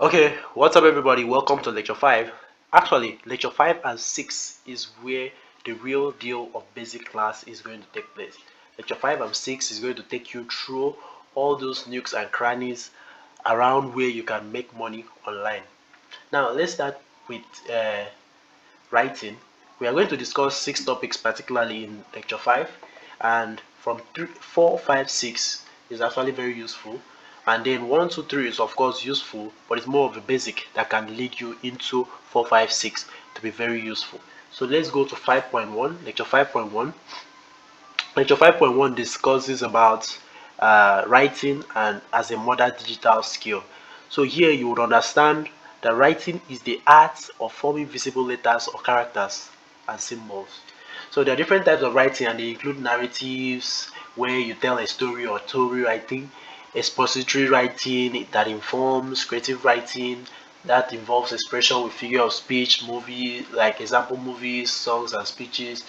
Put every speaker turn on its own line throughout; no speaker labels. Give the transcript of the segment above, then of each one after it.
Okay, what's up everybody? Welcome to lecture 5. Actually, lecture 5 and 6 is where the real deal of basic class is going to take place. Lecture 5 and 6 is going to take you through all those nooks and crannies around where you can make money online. Now, let's start with uh, writing. We are going to discuss six topics particularly in lecture 5 and from three, 4, 5, 6 is actually very useful and then 1 2 3 is of course useful but it's more of a basic that can lead you into 4 5 6 to be very useful. So let's go to 5.1 lecture 5.1 lecture 5.1 discusses about uh, writing and as a modern digital skill. So here you would understand that writing is the art of forming visible letters or characters and symbols. So there are different types of writing and they include narratives where you tell a story or story writing expository writing that informs creative writing that involves expression with figure of speech movie like example movies songs and speeches.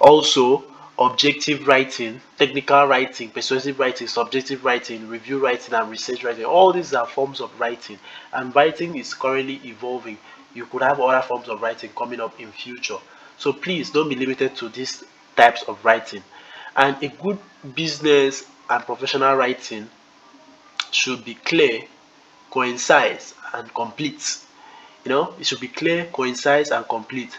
Also objective writing technical writing persuasive writing subjective writing review writing and research writing all these are forms of writing. And writing is currently evolving. You could have other forms of writing coming up in future. So please don't be limited to these types of writing. And a good business and professional writing should be clear, concise, and complete. You know, it should be clear, concise, and complete.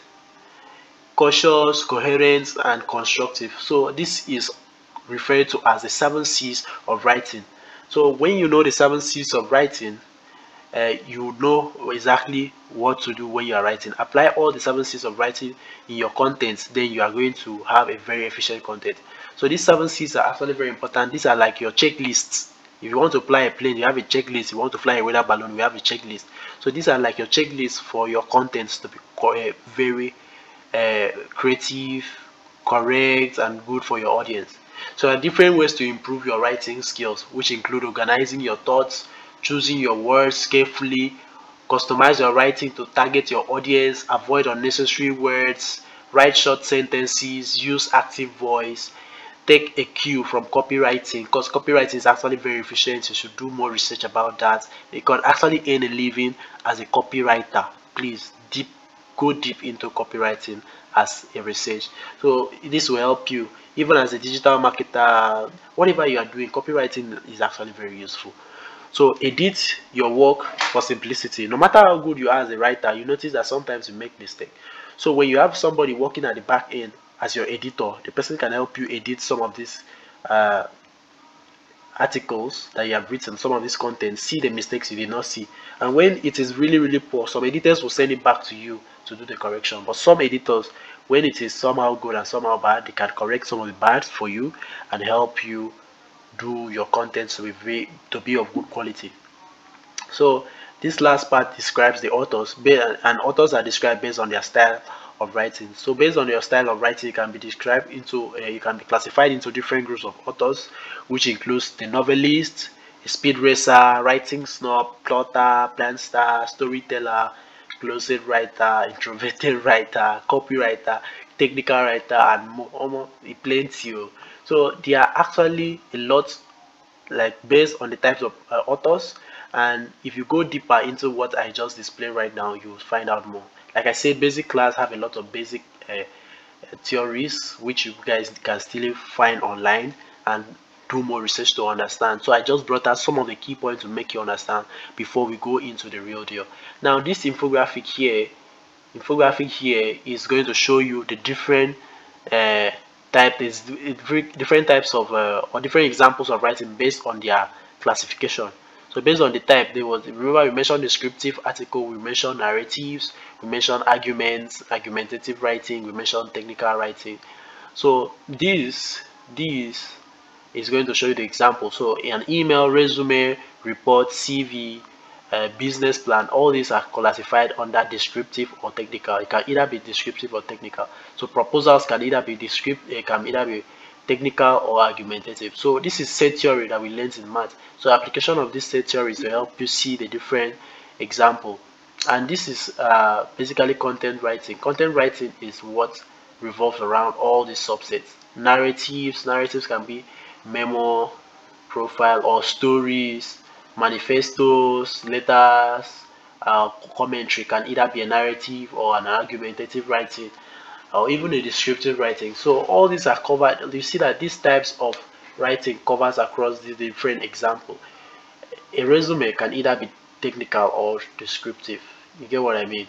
Cautious, coherent, and constructive. So this is referred to as the seven C's of writing. So when you know the seven C's of writing, uh, you know exactly what to do when you are writing. Apply all the seven C's of writing in your content, then you are going to have a very efficient content. So these seven C's are actually very important. These are like your checklists if you want to fly a plane you have a checklist. You want to fly a weather balloon you have a checklist. So these are like your checklists for your contents to be uh, very uh, creative correct and good for your audience. So there are different ways to improve your writing skills which include organizing your thoughts choosing your words carefully customize your writing to target your audience avoid unnecessary words write short sentences use active voice take a cue from copywriting because copywriting is actually very efficient. You should do more research about that. You can actually earn a living as a copywriter. Please deep go deep into copywriting as a research. So this will help you. Even as a digital marketer whatever you are doing copywriting is actually very useful. So edit your work for simplicity. No matter how good you are as a writer you notice that sometimes you make mistake. So when you have somebody working at the back end as your editor the person can help you edit some of these uh, articles that you have written some of this content see the mistakes you did not see. And when it is really really poor some editors will send it back to you to do the correction. But some editors when it is somehow good and somehow bad they can correct some of the bad for you and help you do your content to be to be of good quality. So this last part describes the authors and authors are described based on their style of writing. So based on your style of writing you can be described into uh, you can be classified into different groups of authors which includes the novelist speed racer writing snob plotter plan star storyteller closet writer introverted writer copywriter technical writer and more plenty. Oh. so there are actually a lot like based on the types of uh, authors. And if you go deeper into what i just displayed right now you will find out more like i said basic class have a lot of basic uh, theories which you guys can still find online and do more research to understand. So i just brought out some of the key points to make you understand before we go into the real deal. Now this infographic here infographic here is going to show you the different uh, type is different types of uh, or different examples of writing based on their classification so based on the type, there was remember we mentioned descriptive article, we mentioned narratives, we mentioned arguments, argumentative writing, we mentioned technical writing. So this this is going to show you the example. So an email, resume, report, CV, uh, business plan, all these are classified under descriptive or technical. It can either be descriptive or technical. So proposals can either be descriptive, it can either be technical or argumentative. So this is set theory that we learned in math so application of this set theory is to help you see the different example. And this is uh, basically content writing. Content writing is what revolves around all these subsets. Narratives narratives can be memo profile or stories manifestos letters uh, commentary can either be a narrative or an argumentative writing or even a descriptive writing. So all these are covered. You see that these types of writing covers across the different example. A resume can either be technical or descriptive. You get what i mean?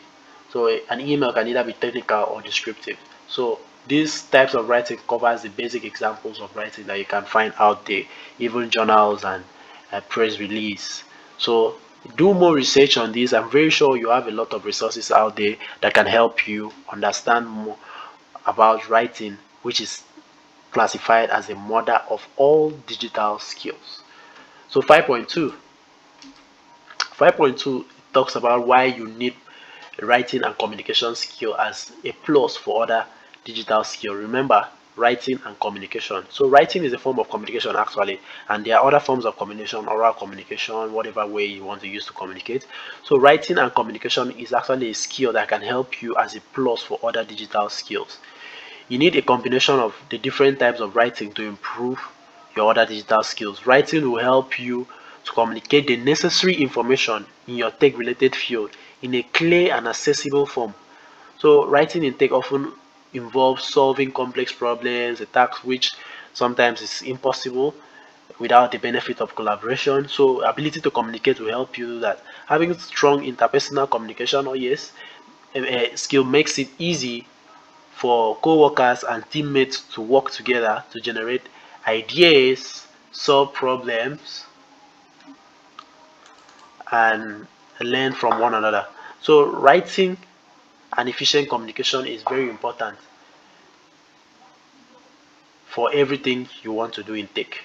So an email can either be technical or descriptive. So these types of writing covers the basic examples of writing that you can find out there even journals and uh, press release. So do more research on this i'm very sure you have a lot of resources out there that can help you understand more about writing which is classified as a mother of all digital skills. So 5.2 5.2 talks about why you need writing and communication skill as a plus for other digital skill. Remember writing and communication. So writing is a form of communication actually and there are other forms of communication oral communication whatever way you want to use to communicate. So writing and communication is actually a skill that can help you as a plus for other digital skills you need a combination of the different types of writing to improve your other digital skills writing will help you to communicate the necessary information in your tech related field in a clear and accessible form so writing in tech often involves solving complex problems, a task which sometimes is impossible without the benefit of collaboration. So ability to communicate will help you do that. Having strong interpersonal communication, or oh yes, a, a skill makes it easy for co-workers and teammates to work together to generate ideas, solve problems, and learn from one another. So writing and efficient communication is very important for everything you want to do in tech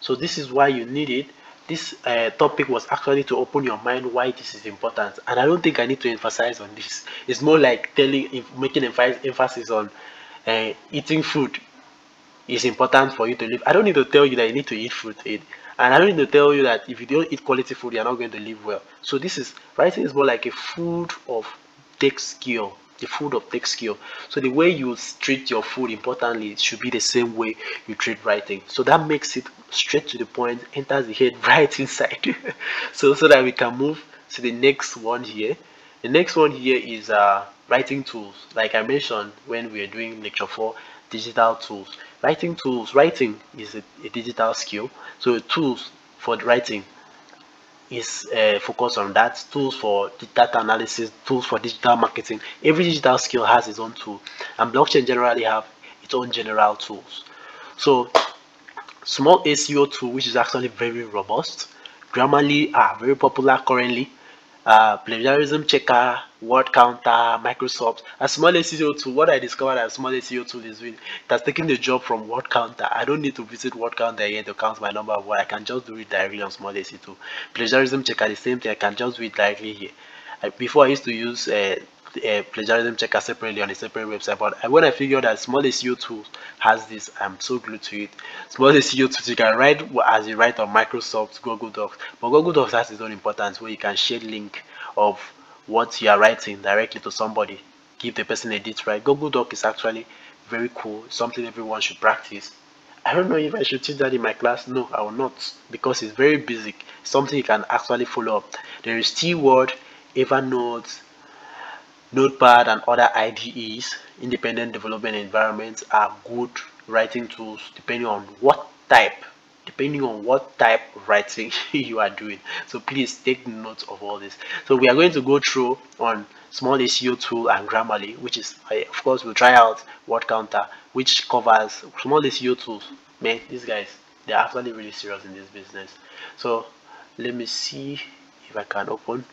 so this is why you need it this uh, topic was actually to open your mind why this is important. And i don't think i need to emphasize on this. It's more like telling making emphasis on uh, eating food is important for you to live. I don't need to tell you that you need to eat food and i don't need to tell you that if you don't eat quality food you're not going to live well. So this is writing is more like a food of tech skill the food of tech skill so the way you treat your food importantly should be the same way you treat writing. So that makes it straight to the point enters the head right inside. So so that we can move to the next one here. The next one here is uh writing tools. Like i mentioned when we are doing lecture 4 digital tools. Writing tools writing is a, a digital skill. So tools for writing is uh, focused on that tools for data analysis tools for digital marketing. Every digital skill has its own tool and blockchain generally have its own general tools. So small seo tool which is actually very robust grammarly are very popular currently. Uh, plagiarism checker, word counter, Microsoft. A small SEO tool, what I discovered as small SEO tool is doing, it has taken the job from word counter. I don't need to visit word counter here to count my number of word. I can just do it directly on small SEO tool. Plagiarism checker, the same thing. I can just do it directly here. I, before I used to use uh, uh, plagiarism checker separately on a separate website but when i figured that small seo tool has this i'm so glued to it small seo tool you can write as you write on microsoft google docs but google docs has its own importance where you can share link of what you are writing directly to somebody give the person a date right google doc is actually very cool something everyone should practice I don't know if I should teach that in my class. No, I will not because it's very basic. Something you can actually follow up. There is T-Word, Evernote, Notepad and other IDEs, independent development environments, are good writing tools depending on what type depending on what type of writing you are doing. So please take note of all this. So we are going to go through on small seo tool and grammarly which is of course we'll try out word counter which covers small seo tools. Man these guys they're actually really serious in this business. So let me see if i can open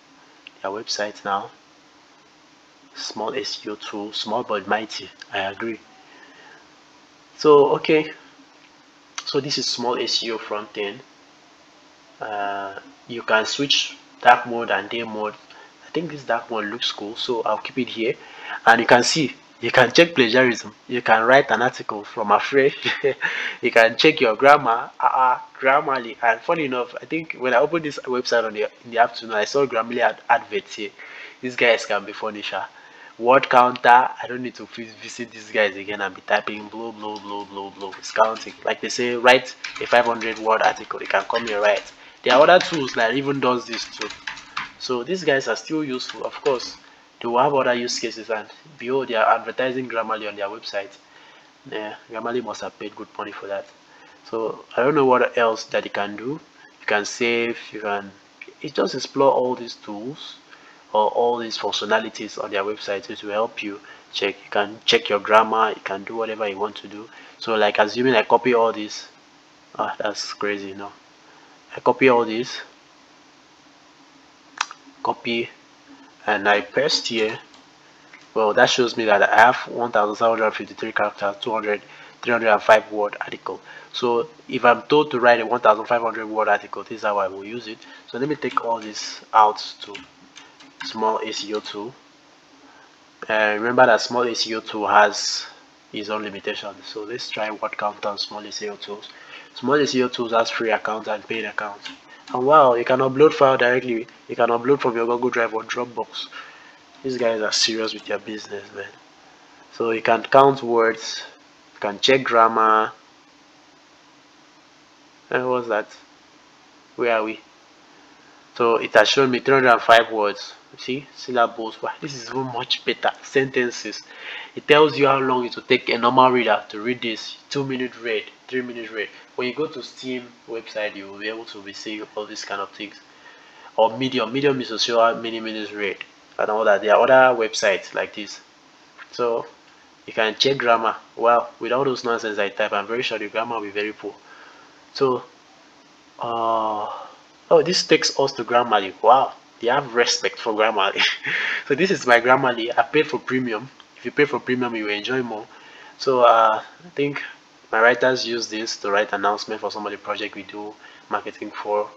their website now. Small SEO tool, small but mighty. I agree. So okay, so this is small SEO front end. Uh, you can switch dark mode and day mode. I think this dark mode looks cool, so I'll keep it here. And you can see you can check plagiarism. You can write an article from a phrase. you can check your grammar, uh, Grammarly. And funny enough, I think when I opened this website on the in the afternoon, I saw Grammarly ad adverts here. These guys can be funny, sure word counter i don't need to visit these guys again and be typing blow blow blow blow blow it's counting. Like they say write a 500 word article. You can come here write there are other tools that even does this too. So these guys are still useful. Of course they will have other use cases and behold they are advertising grammarly on their website. Yeah grammarly must have paid good money for that. So i don't know what else that you can do. You can save you can it just explore all these tools or all these functionalities on their website it will help you check you can check your grammar you can do whatever you want to do. So like assuming i copy all this ah that's crazy no. I copy all this copy and i paste here. Well that shows me that i have 1753 characters 200 305 word article. So if i'm told to write a 1500 word article this is how i will use it. So let me take all this out to small SEO tool uh, remember that small SEO tool has its own limitations so let's try word counter on small seo tools small seo tools has free accounts and paid accounts and wow you can upload file directly. You can upload from your google drive or dropbox. These guys are serious with their business man. So you can count words. You can check grammar. And what's that? Where are we? So it has shown me 305 words see? Syllables wow, this is much better. Sentences. It tells you how long it will take a normal reader to read this two minute read three minute read. When you go to steem website you will be able to be seeing all these kind of things. Or medium. Medium is show how many minutes read. And all that. There are other websites like this. So you can check grammar. Well with all those nonsense i type i'm very sure the grammar will be very poor. So uh oh this takes us to grammarly. Wow they have respect for grammarly so this is my grammarly i paid for premium. If you pay for premium you will enjoy more. So uh i think my writers use this to write announcement for some of the project we do marketing for.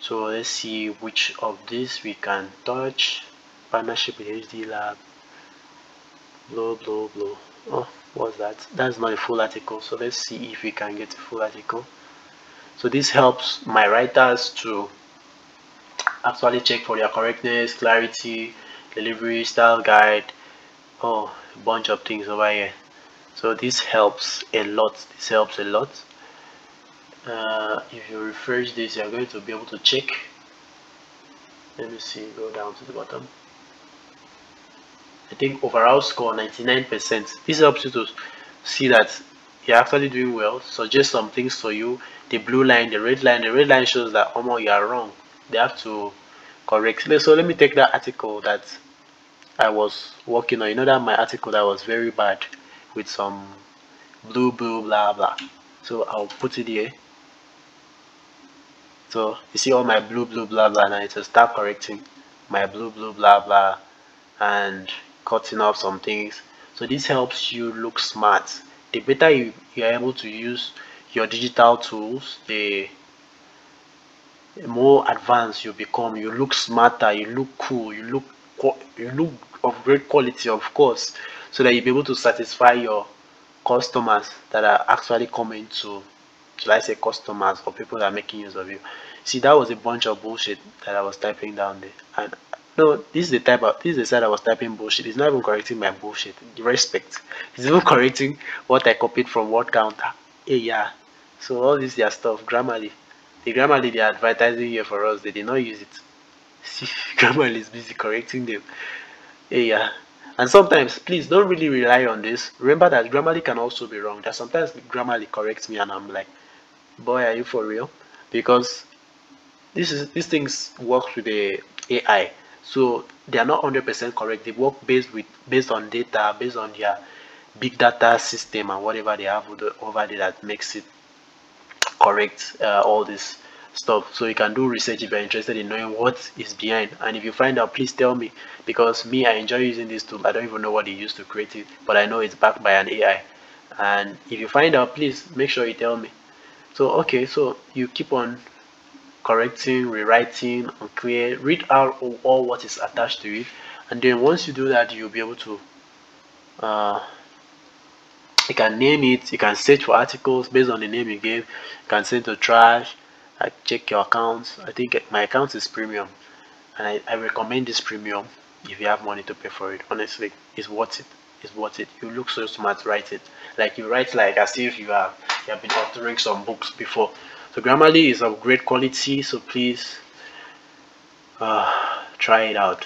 So let's see which of these we can touch. Partnership with hd lab. Blah blah blah. Oh what's that? That's not a full article. So let's see if we can get a full article. So this helps my writers to actually check for their correctness clarity delivery style guide oh a bunch of things over here so this helps a lot this helps a lot uh, if you refresh this you're going to be able to check let me see go down to the bottom I think overall score 99%. This helps you to see that you're actually doing well. Suggest some things for you. The blue line, the red line, the red line shows that almost you are wrong. They have to correct. So let me take that article that I was working on. You know that my article that was very bad with some blue blue blah blah. So I'll put it here. So you see all my blue blue blah blah now it will start correcting my blue blue blah blah and cutting off some things so this helps you look smart the better you, you are able to use your digital tools the more advanced you become you look smarter you look cool you look you look of great quality of course so that you'll be able to satisfy your customers that are actually coming to should I say customers or people that are making use of you see that was a bunch of bullshit that I was typing down there and no, this is the type of this is the side I was typing bullshit. It's not even correcting my bullshit. Respect. It's even correcting what I copied from word counter. Yeah. So all this their stuff, Grammarly. The Grammarly they're advertising here for us, they did not use it. See, Grammarly is busy correcting them. Yeah. And sometimes, please don't really rely on this. Remember that Grammarly can also be wrong. That sometimes Grammarly corrects me and I'm like, boy, are you for real? Because this is these things work with the AI so they are not 100% correct they work based with based on data based on their big data system and whatever they have over there that makes it correct uh, all this stuff. So you can do research if you're interested in knowing what is behind. And if you find out please tell me. Because me i enjoy using this tool. I don't even know what they used to create it but i know it's backed by an ai and if you find out please make sure you tell me. So okay so you keep on correcting, rewriting, unclear, read out all what is attached to it. And then once you do that, you'll be able to, uh, you can name it, you can search for articles based on the name you gave, you can send to trash, I check your accounts. I think my account is premium and I, I recommend this premium if you have money to pay for it. Honestly, it's worth it. It's worth it. You look so smart writing. Like you write like as if you have you have been authoring some books before. So Grammarly is of great quality, so please uh, try it out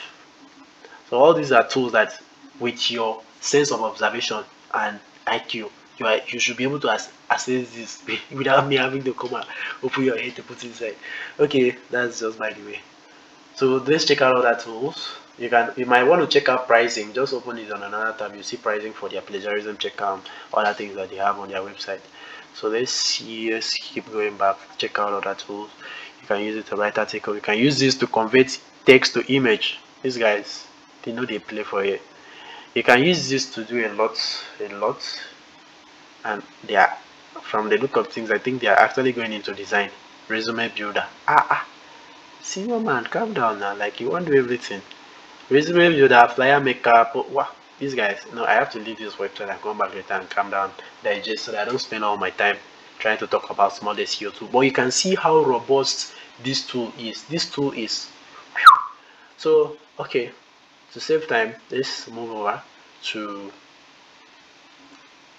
so all these are tools that with your sense of observation and IQ you. Are you should be able to as, assess this without me having to come and open your head to put it inside. Okay that's just by the way. So let's check out other tools. You can you might want to check out pricing. Just open it on another tab. You see pricing for their plagiarism check out other things that they have on their website. So let's let's keep going back. Check out other tools. You can use it to write article. You can use this to convert text to image. These guys they know they play for it you can use this to do a lot a lot. And they are from the look of things i think they are actually going into design. Resume builder. Ah ah. See your man calm down now. Like you want to do everything. Resume builder flyer maker but wow. These guys no i have to leave this website and come back later and calm down digest so that i don't spend all my time trying to talk about small SEO tool but you can see how robust this tool is. This tool is so okay to save time let's move over to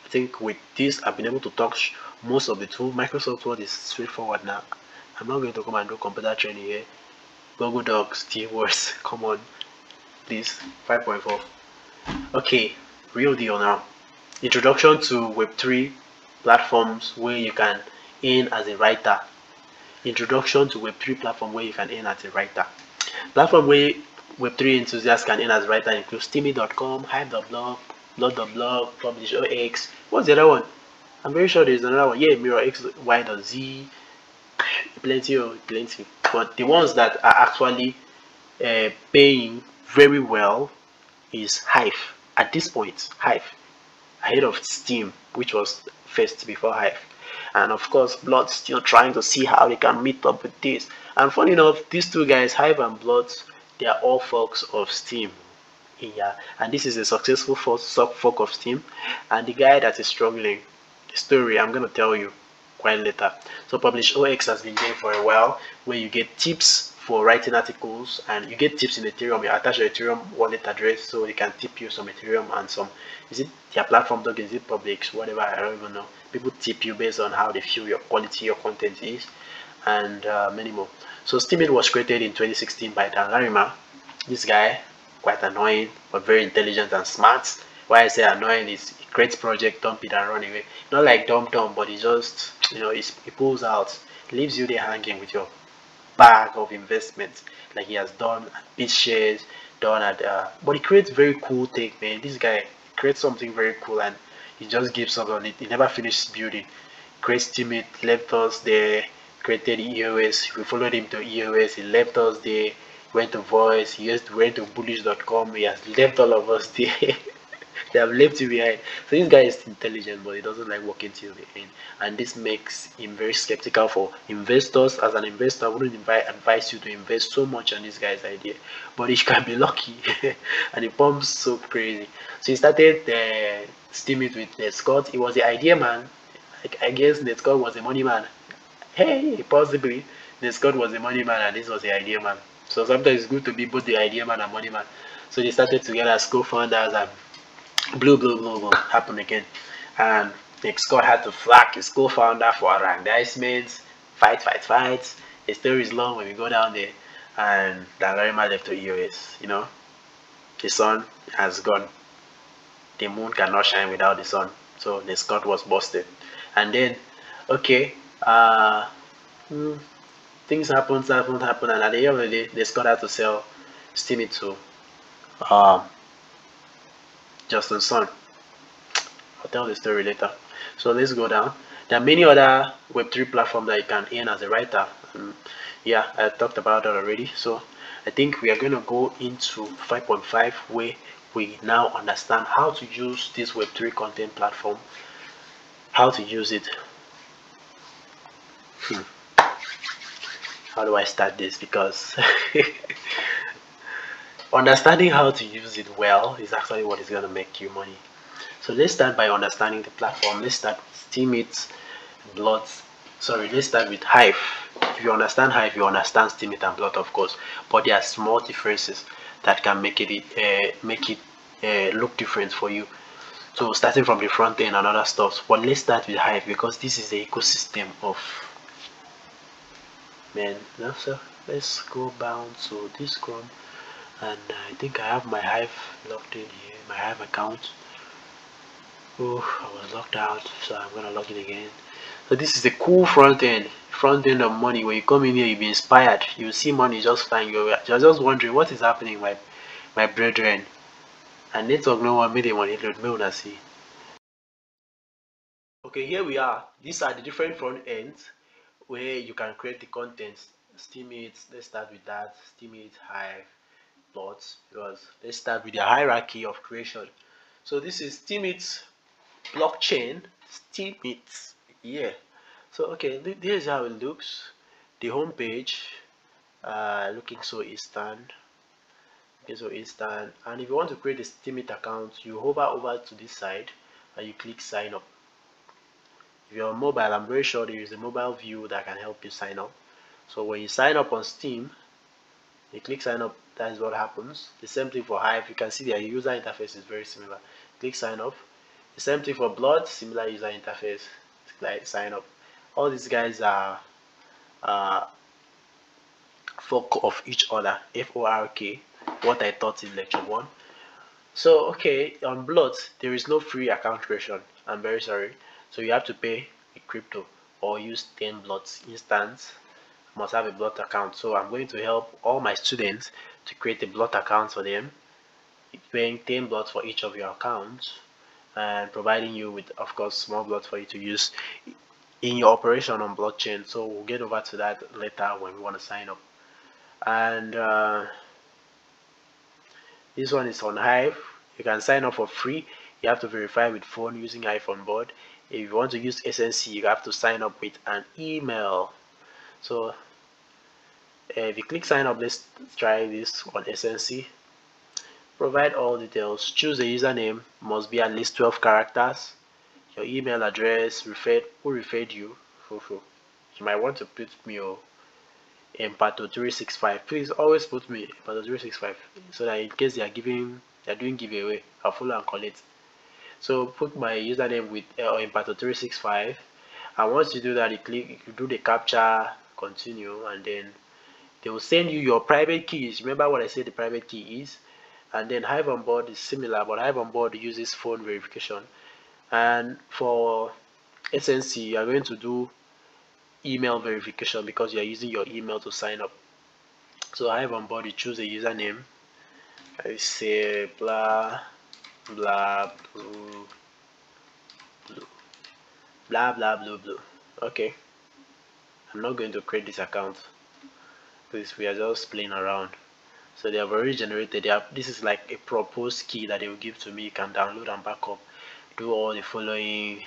I think with this I've been able to touch most of the tool Microsoft Word is straightforward now. I'm not going to come and do computer training here. Google Docs Teamworks come on please. 5.4 okay real deal now. Introduction to web3 platforms where you can earn as a writer. Introduction to web3 platform where you can earn as a writer. Platform where web3 enthusiasts can earn as writer include steemit.com hive.blog blurt.blog publish.x what's the other one? I'm very sure there's another one. Yeah mirror x y z. Plenty of plenty. But the ones that are actually uh, paying very well is Hive. At this point Hive. Ahead of Steem which was first before Hive. And of course Blurt still trying to see how they can meet up with this. And funny enough these two guys Hive and Blurt they are all folks of Steem yeah and this is a successful fork of Steem and the guy that is struggling the story I'm gonna tell you quite later so Publish0x has been there for a while where you get tips for writing articles and you get tips in Ethereum. You attach your Ethereum wallet address so they can tip you some Ethereum and some is it their platform dog is it Publix, whatever, I don't even know. People tip you based on how they feel your quality, your content is, and uh, many more. So Steemit was created in 2016 by Dan. This guy, quite annoying, but very intelligent and smart. Why I say annoying is he creates project, dump it and run away. Not like dumb dumb, but he just you know he pulls out, leaves you there hanging with your bag of investments like he has done at BitShares, done at uh, but he creates very cool thing, man. This guy creates something very cool and he just gives up on it. He never finished building. Creates Steemit, left us there, created EOS. We followed him to EOS. He left us there, went to Voice. He just went to bullish.com. He has left all of us there. they have left you behind. So this guy is intelligent, but he doesn't like working till the end, and this makes him very skeptical for investors. As an investor, I wouldn't invite, advise you to invest so much on this guy's idea, but he can be lucky, and he pumps so crazy. So he started uh, Steemit with Ned Scott. He was the idea man. I guess Ned Scott was the money man. Hey, possibly Ned Scott was the money man, and this was the idea man. So sometimes it's good to be both the idea man and money man. So they started together as co-founders and blue, blue, blue, blue happened again. And Ned Scott had to flack his co-founder for aggrandizement, fight, fight, fight. The story is long when we go down there. And Dan Larimer left to EOS, you know. The sun has gone. The moon cannot shine without the sun. So the Scott was busted. And then, okay, uh, hmm, things happen, happen, happen, and at the end of the day, the Scott had to sell Steemit to um, Justin Sun. I'll tell the story later. So let's go down. There are many other Web3 platforms that you can earn as a writer. Um, yeah, I talked about that already. So I think we are going to go into 5.5 where we now understand how to use this Web3 content platform, how to use it. Hmm. How do I start this? Because understanding how to use it well is actually what is going to make you money. So let's start by understanding the platform. Let's start with steemit blurt sorry let's start with hive. If you understand hive you understand steemit and blurt of course. But there are small differences that can make it uh, make it uh, look different for you. So starting from the front end and other stuff but let's start with hive because this is the ecosystem of man so let's go down to this chrome and I think I have my Hive logged in here my Hive account. Oh I was locked out so I'm gonna log in again. So this is the cool front end front end of money. When you come in here you'll be inspired. You see money just flying. You're, just wondering what is happening my my brethren? And network no one made money load me see okay here we are. These are the different front ends where you can create the contents steemit let's start with that steemit hive plots because let's start with the hierarchy of creation. So this is steemit blockchain steemit yeah. So okay this is how it looks. The home page uh, looking so instant okay so instant. And if you want to create a steemit account you hover over to this side and you click sign up if you're mobile i'm very sure there is a mobile view that can help you sign up. So when you sign up on steem you click sign up that is what happens. The same thing for hive. You can see their user interface is very similar. Click sign up. The same thing for blurt similar user interface. Like sign up. All these guys are uh, fork of each other. F-o-r-k what i taught in lecture one. So okay on blurt there is no free account creation. I'm very sorry so you have to pay a crypto or use 10 blurts instance. Must have a blurt account. So i'm going to help all my students to create a blurt account for them. Paying 10 blurts for each of your accounts and providing you with of course small blurts for you to use in your operation on blockchain. So we'll get over to that later when we want to sign up. And uh, this one is on hive. You can sign up for free. You have to verify with phone using Hive on board if you want to use Ecency you have to sign up with an email. So uh, if you click sign up let's try this on Ecency provide all details. Choose a username. Must be at least 12 characters. Your email address referred who referred you you might want to put me or Empato 365 please always put me Empato 365 so that in case they are giving they are doing giveaway I'll follow and collect so put my username with uh, Empato 365 and once you do that you click you do the captcha continue and then they will send you your private keys. Remember what I said the private key is? And then Hive on board is similar but Hive on board uses phone verification. And for Ecency you are going to do email verification because you are using your email to sign up. So Hive on board you choose a username. I say blah blah blue. Blue blah blah blue blue. Okay I'm not going to create this account. Because we are just playing around. So they have already generated they have, this is like a proposed key that they will give to me. You can download and backup do all the following.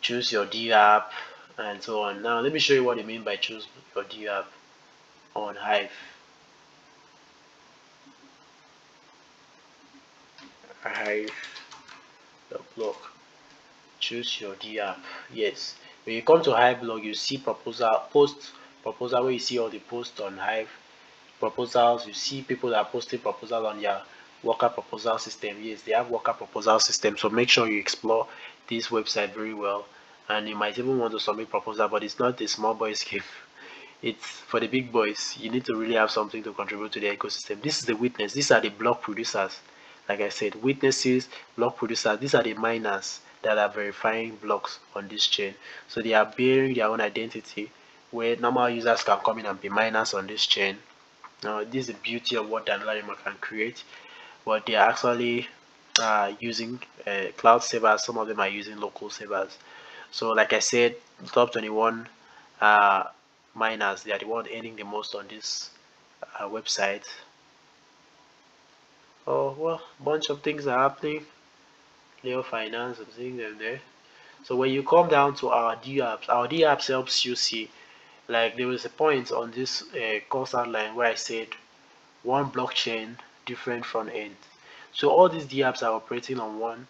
Choose your D app and so on. Now let me show you what I mean by choose your D app on Hive Hive the blog. Choose your D app. Yes. When you come to Hive blog you see proposal post proposal where you see all the posts on Hive. Proposals you see people that are posting proposal on their worker proposal system. Yes they have worker proposal system so make sure you explore this website very well. And you might even want to submit proposal but it's not a small boys game. It's for the big boys. You need to really have something to contribute to the ecosystem. This is the witness. These are the block producers like i said witnesses block producers these are the miners that are verifying blocks on this chain. So they are bearing their own identity where normal users can come in and be miners on this chain. Now this is the beauty of what Dan Larimer can create but they are actually uh, using uh, cloud servers. Some of them are using local servers. So like I said top 21 uh, miners they are the one earning the most on this uh, website oh well bunch of things are happening. Leo Finance I'm seeing them there so when you come down to our D apps our D apps helps you see like there was a point on this uh, course outline where I said one blockchain different front end. So all these D apps are operating on one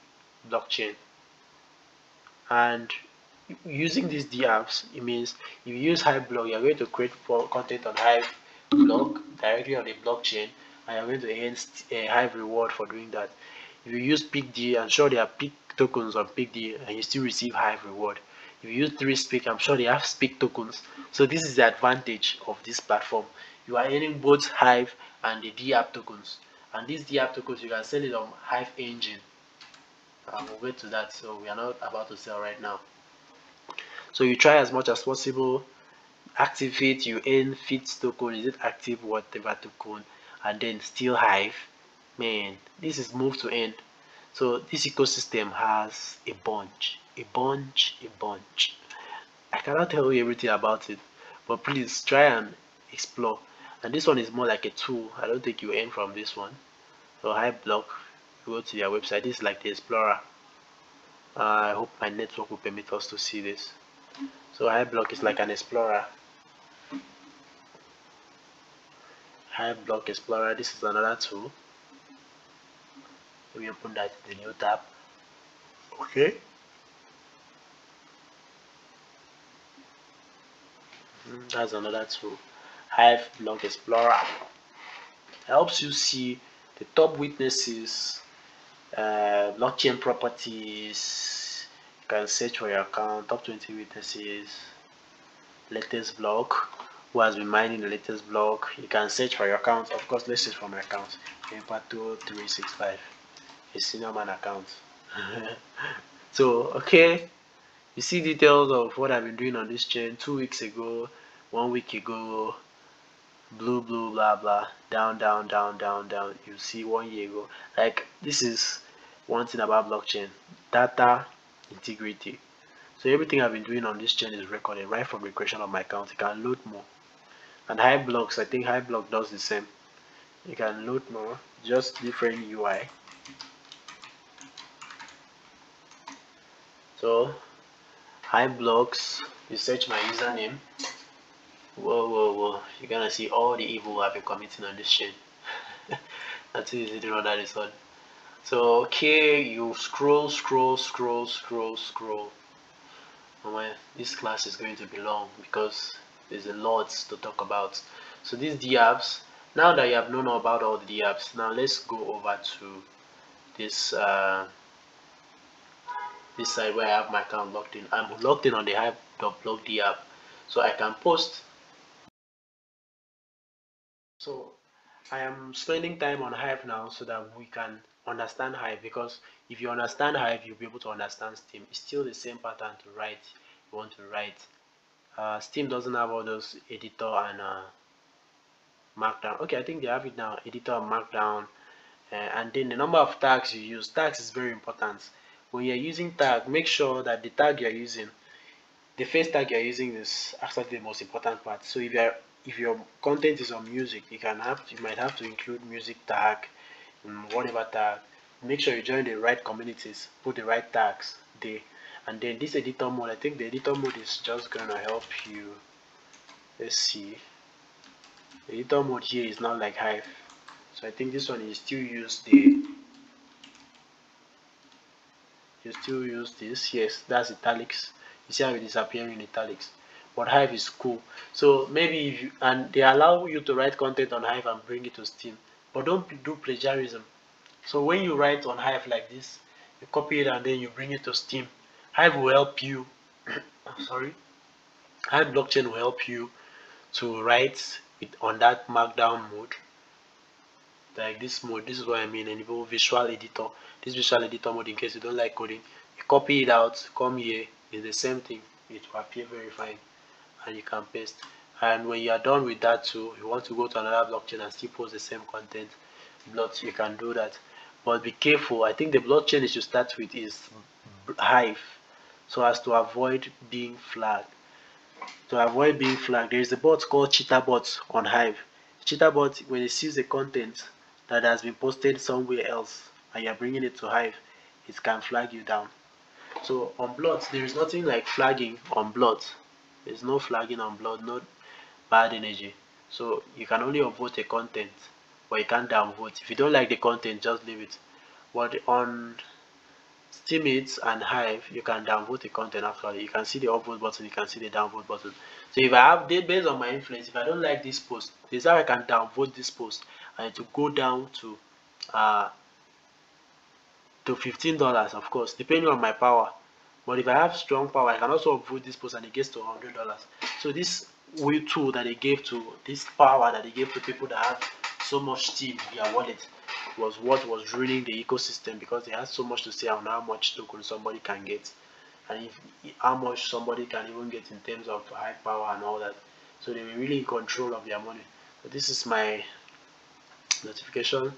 blockchain. And using these D apps it means if you use Hive blog you're going to create content on Hive blog directly on the blockchain and you're going to earn a Hive reward for doing that. If you use PeakD I'm sure there are PIC tokens on PeakD and you still receive Hive reward. If you use 3Speak, I'm sure they have Speak tokens. So this is the advantage of this platform. you are earning both hive and the DApp tokens. And these DApp tokens you can sell it on hive engine. Uh, we'll get to that. So we are not about to sell right now. So you try as much as possible. Activate you earn fit token. Is it active? Whatever token and then still hive. Man this is move to end. So this ecosystem has a bunch a bunch a bunch. I cannot tell you everything about it but please try and explore. And this one is more like a tool. I don't think you earn from this one. So hive block go to their website. This is like the explorer. Uh, i hope my network will permit us to see this. So hive block is like an explorer hive block explorer. This is another tool. We open that in the new tab. Okay. Mm, that's another tool. Hive block explorer. Helps you see the top witnesses uh, blockchain properties. You can search for your account top 20 witnesses latest block who has been mining the latest block you can search for your account. Of course this is for my account. Empato 365 a senior man account. So okay. You see details of what I've been doing on this chain two weeks ago one week ago. Blue blue blah blah. Down down down down down. You see one year ago. Like this is one thing about blockchain. Data integrity. So everything I've been doing on this chain is recorded right from the creation of my account. You can load more and Hive blocks I think high block does the same. You can load more just different UI so high blocks you search my username. Whoa whoa whoa. You're gonna see all the evil I've been committing on this chain. That's easy to run that is on. So okay you scroll scroll scroll scroll scroll. Oh man this class is going to be long because there's a lot to talk about. So these DApps now that you have known about all the DApps now let's go over to this uh, this side where I have my account logged in. I'm logged in on the Hive.blog app so I can post. So I am spending time on Hive now so that we can understand Hive because if you understand Hive you'll be able to understand Steem. It's still the same pattern to write. You want to write uh, Steem doesn't have all those editor and uh, markdown. Okay I think they have it now editor markdown uh, and then the number of tags you use. Tags is very important. When you're using tag make sure that the tag you're using the first tag you're using is actually the most important part. So if you're if your content is on music you can have you might have to include music tag whatever tag. Make sure you join the right communities put the right tags there and then this editor mode i think the editor mode is just gonna help you. Let's see. The editor mode here is not like hive. So i think this one is still use the you still use this. Yes that's italics. You see how it is appearing in italics. But hive is cool. So maybe if you and they allow you to write content on hive and bring it to steem. But don't do plagiarism. So when you write on hive like this you copy it and then you bring it to steem hive will help you. Sorry. Hive blockchain will help you to write it on that markdown mode. Like this mode this is what i mean even visual editor. This visual editor mode in case you don't like coding you copy it out come here it's the same thing. It will appear very fine and you can paste. And when you are done with that too you want to go to another blockchain and still post the same content blocks you can do that. But be careful i think the blockchain you should start with is hive so as to avoid being flagged. To avoid being flagged there is a bot called cheetahbot on hive. Cheetahbot when it sees the content that has been posted somewhere else and you're bringing it to hive it can flag you down. So on blurts there is nothing like flagging on blurts there's no flagging on blurt no bad energy. So you can only upvote a content but you can't downvote. If you don't like the content just leave it. But on Steemit and Hive you can downvote the content actually. You can see the upvote button you can see the downvote button. So if I have based on my influence if I don't like this post this is how I can downvote this post. And to go down to uh to 15 dollars of course depending on my power. But if I have strong power I can also upvote this post and it gets to 100 dollars. So this way tool that they gave to this power that they gave to people that have so much steem in their wallet was what was ruining the ecosystem because they had so much to say on how much token somebody can get and if, how much somebody can even get in terms of hive power and all that. So they were really in control of their money. So this is my notification.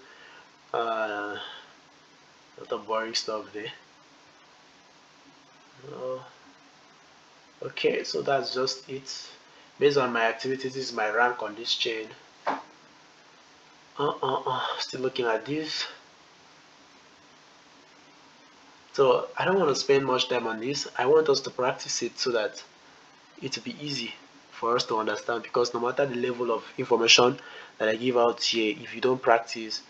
Uh, lot of boring stuff there. Uh, okay so that's just it. Based on my activities this is my rank on this chain uh, uh, uh, still looking at this. So I don't want to spend much time on this. I want us to practice it so that it will be easy for us to understand because no matter the level of information that I give out here if you don't practice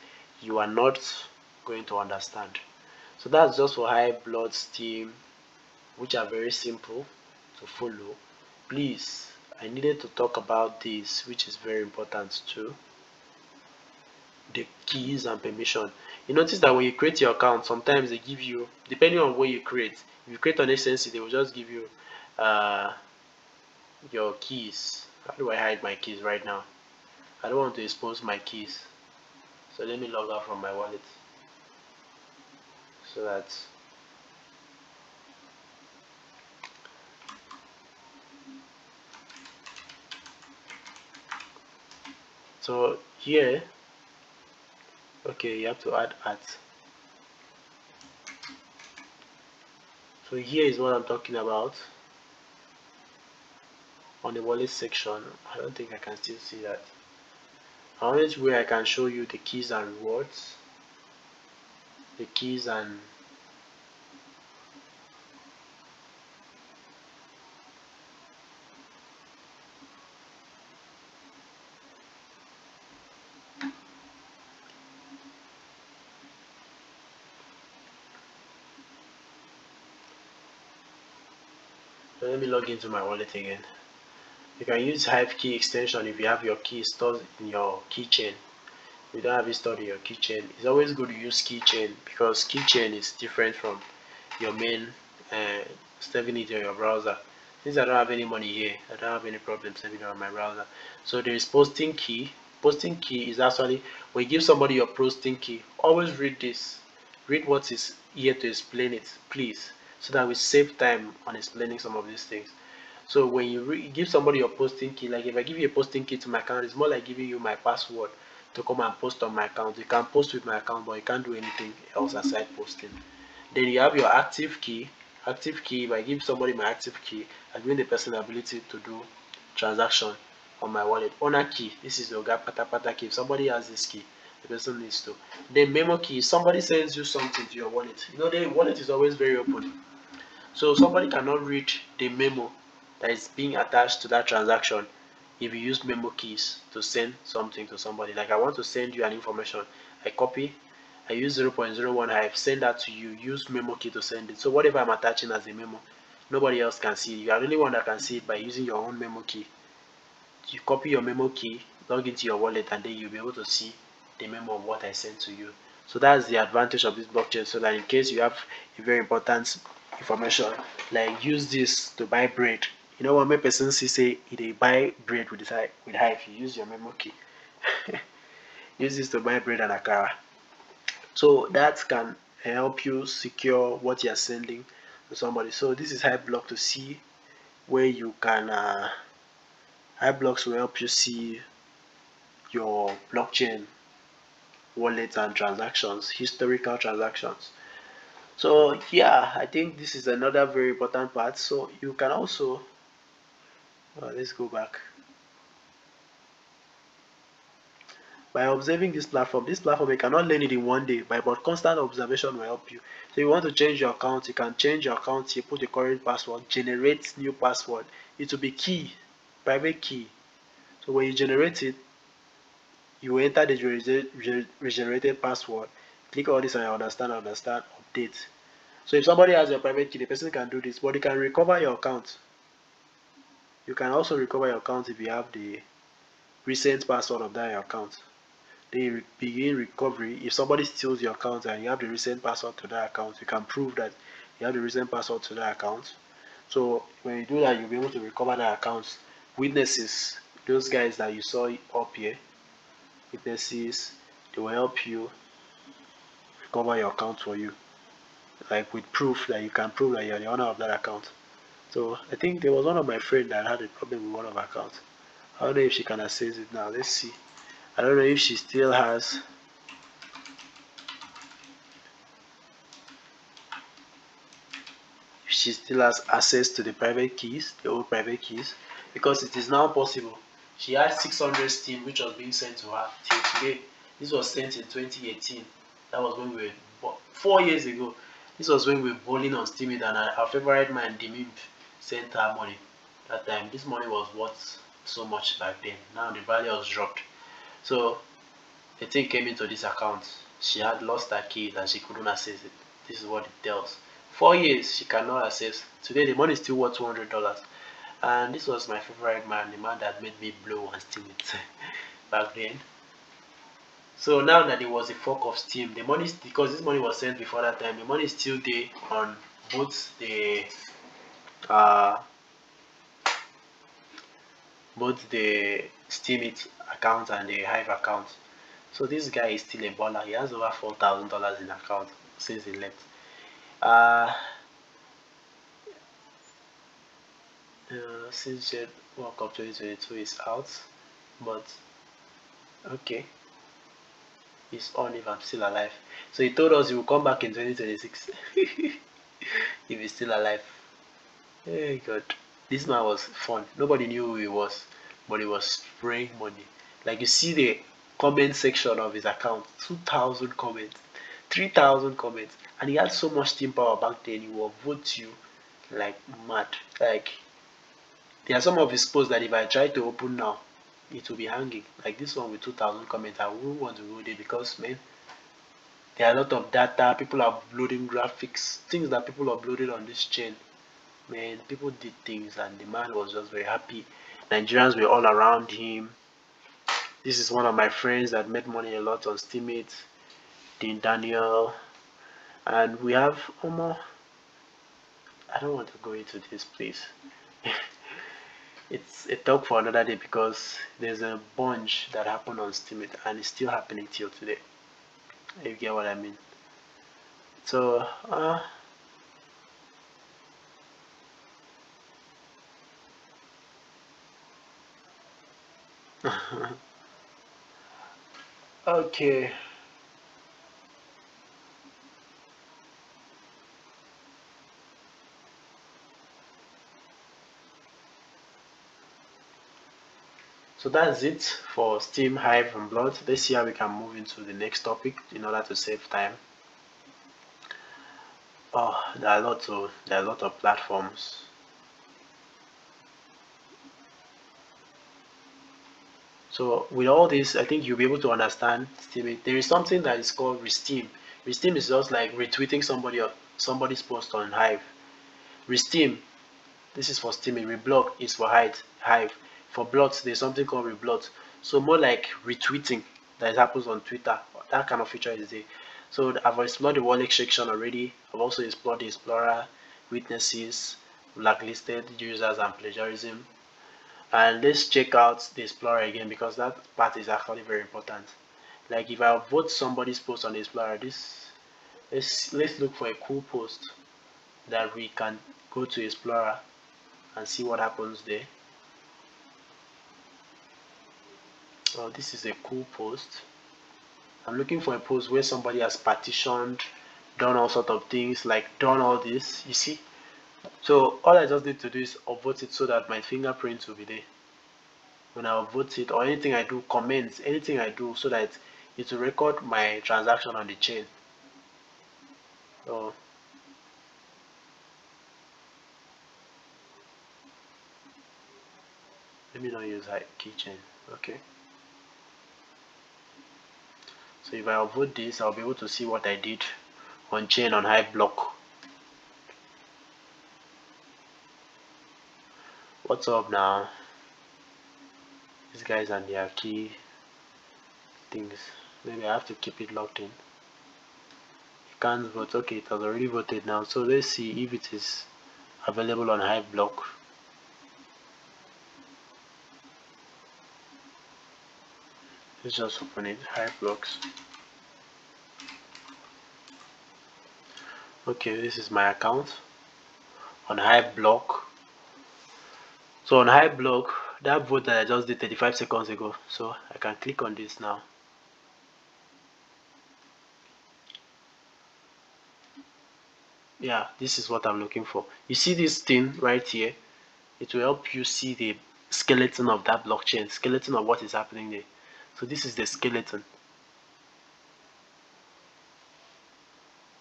you are not going to understand. So that's just for hive blurt steem which are very simple to follow. Please I needed to talk about this which is very important too the keys and permission. You notice that when you create your account sometimes they give you depending on where you create if you create on Ecency they will just give you uh, your keys. How do I hide my keys right now? I don't want to expose my keys. So let me log out from my wallet. So that so here okay you have to add ads so here is what I'm talking about. On the wallet section I don't think I can still see that. Only way I can show you the keys and rewards the keys and let me log into my wallet again. You can use hive key extension if you have your key stored in your keychain. If you don't have it stored in your keychain it's always good to use keychain because keychain is different from your main uh, saving it on your browser. Since I don't have any money here I don't have any problem saving it on my browser. So there is posting key. Posting key is actually when you give somebody your posting key always read this. Read what is here to explain it please so that we save time on explaining some of these things. So when you give somebody your posting key like if i give you a posting key to my account it's more like giving you my password to come and post on my account. You can post with my account but you can't do anything else aside posting. Then you have your active key. Active key if i give somebody my active key i give the person the ability to do transaction on my wallet. Owner key this is the oga pata pata key. If somebody has this key the person needs to. Then memo key somebody sends you something to your wallet you know the wallet is always very open so somebody cannot read the memo that is being attached to that transaction if you use memo keys to send something to somebody. Like i want to send you an information. I copy i use 0.01 i have send that to you. Use memo key to send it. So whatever i'm attaching as a memo nobody else can see it. You are the only one that can see it by using your own memo key. You copy your memo key log into your wallet and then you'll be able to see the memo of what i sent to you. So that's the advantage of this blockchain so that in case you have a very important information. Like use this to buy bread. You know what my person see say they buy bread with hive with hive you use your memo key. Use this to buy bread and akara. So that can help you secure what you're sending to somebody. So this is hive block to see where you can uh, hive blocks will help you see your blockchain wallets and transactions historical transactions so yeah i think this is another very important part. So you can also uh, let's go back. By observing this platform this platform you cannot learn it in one day by but constant observation will help you. So you want to change your account you can change your account you put the current password generate new password. It will be key private key. So when you generate it you enter the regenerated password. Click all this and understand understand update so if somebody has your private key the person can do this but they can recover your account. You can also recover your account if you have the recent password of that account. They begin recovery. If somebody steals your account and you have the recent password to that account you can prove that you have the recent password to that account. So when you do that you'll be able to recover that account. Witnesses those guys that you saw up here witnesses they will help you recover your account for you like with proof that you can prove that you're the owner of that account. So i think there was one of my friends that had a problem with one of her accounts. I don't know if she can access it now. Let's see. I don't know if she still has she still has access to the private keys the old private keys because it is now possible. She had 600 steem which was being sent to her till today. This was sent in 2018 that was when we were four years ago this was when we were bowling on steamit and our, favorite man dimimp sent her money. That time this money was worth so much back then. Now the value has dropped. So the thing came into this account. She had lost her keys and she couldn't access it. This is what it tells. Four years she cannot access. Today the money is still worth 200 dollars. And this was my favorite man the man that made me blow and steemit back then so now that it was a fork of steem the money because this money was sent before that time the money is still there on both the uh both the steemit account and the hive account. So this guy is still a baller. He has over four thousand dollars in account since he left. Uh, uh since World Cup 2022 is out, but okay, he's on if I'm still alive. So he told us he will come back in 2026 if he's still alive. Hey God, this man was fun. Nobody knew who he was, but he was spraying money. Like you see the comment section of his account, 2,000 comments, 3,000 comments and he had so much steem power back then he will vote you like mad like there are some of his posts that if i try to open now it will be hanging. Like this one with 2000 comments i wouldn't want to go there because man there are a lot of data. People are uploading graphics things that people are uploaded on this chain. Man people did things and the man was just very happy. Nigerians were all around him. This is one of my friends that made money a lot on steemit dean daniel. And we have Omo. I don't want to go into this place. It's a talk for another day because there's a bunch that happened on Steemit and it's still happening till today. You get what I mean? So, uh, okay. So that's it for steem hive and blurt. See how we can move into the next topic in order to save time. Oh there are a lot of there are a lot of platforms. So with all this i think you'll be able to understand steem there is something that is called resteem resteem is just like retweeting somebody or somebody's post on hive resteem this is for steem reblog is for hive hive for blurts there's something called reblurt so more like retweeting that happens on twitter. That kind of feature is there. So i've explored the wallet section already. I've also explored the explorer witnesses blacklisted users and plagiarism. And let's check out the explorer again because that part is actually very important. Like if i vote somebody's post on the explorer this let's let's look for a cool post that we can go to explorer and see what happens there so this is a cool post. I'm looking for a post where somebody has partitioned done all sort of things like done all this you see? So all i just need to do is upvote it so that my fingerprint will be there. When i upvote it or anything i do comments anything i do so that it will record my transaction on the chain. So let me not use keychain okay so if I upload this I'll be able to see what I did on chain on Hive block. What's up now? These guys and their key things. Maybe I have to keep it locked in. You can't vote. Okay it has already voted now. So let's see if it is available on Hive block let's just open it hive blocks okay this is my account on hive block. So on hive block that vote that i just did 35 seconds ago so i can click on this now. Yeah this is what i'm looking for. You see this thing right here? It will help you see the skeleton of that blockchain skeleton of what is happening there so this is the skeleton.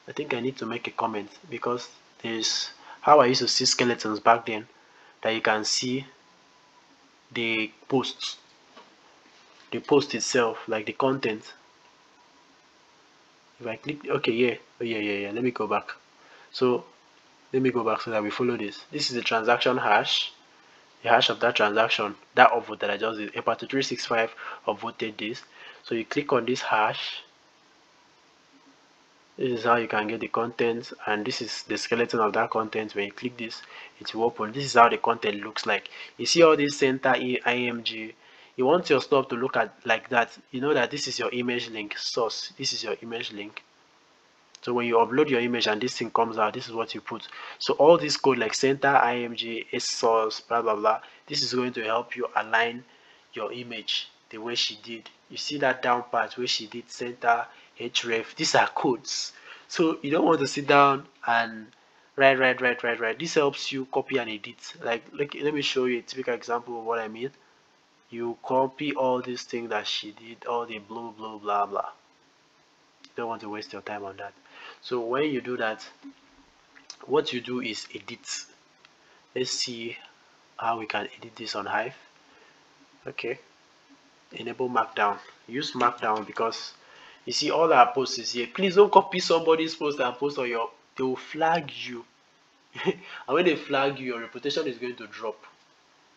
I think I need to make a comment because there's how I used to see skeletons back then that you can see the posts the post itself like the content. If I click okay yeah oh, yeah yeah yeah let me go back. So let me go back so that we follow this. This is the transaction hash the hash of that transaction that upvote that I just did a EPA2365 upvoted this. So you click on this hash. This is how you can get the contents and this is the skeleton of that content. When you click this it will open. This is how the content looks like. You see all this center img you want your stuff to look at like that. You know that this is your image link source. This is your image link so when you upload your image and this thing comes out this is what you put. So all this code like center img source blah blah blah this is going to help you align your image the way she did. You see that down part where she did center href these are codes. So you don't want to sit down and write write write write write. This helps you copy and edit. Like look let me show you a typical example of what i mean. You copy all these things that she did all the blah blah blah blah. Don't want to waste your time on that so when you do that what you do is edit. Let's see how we can edit this on hive. Okay. Enable markdown. Use markdown because you see all our posts is here. Please don't copy somebody's post and post on your they will flag you. And when they flag you your reputation is going to drop.